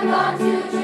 Gone to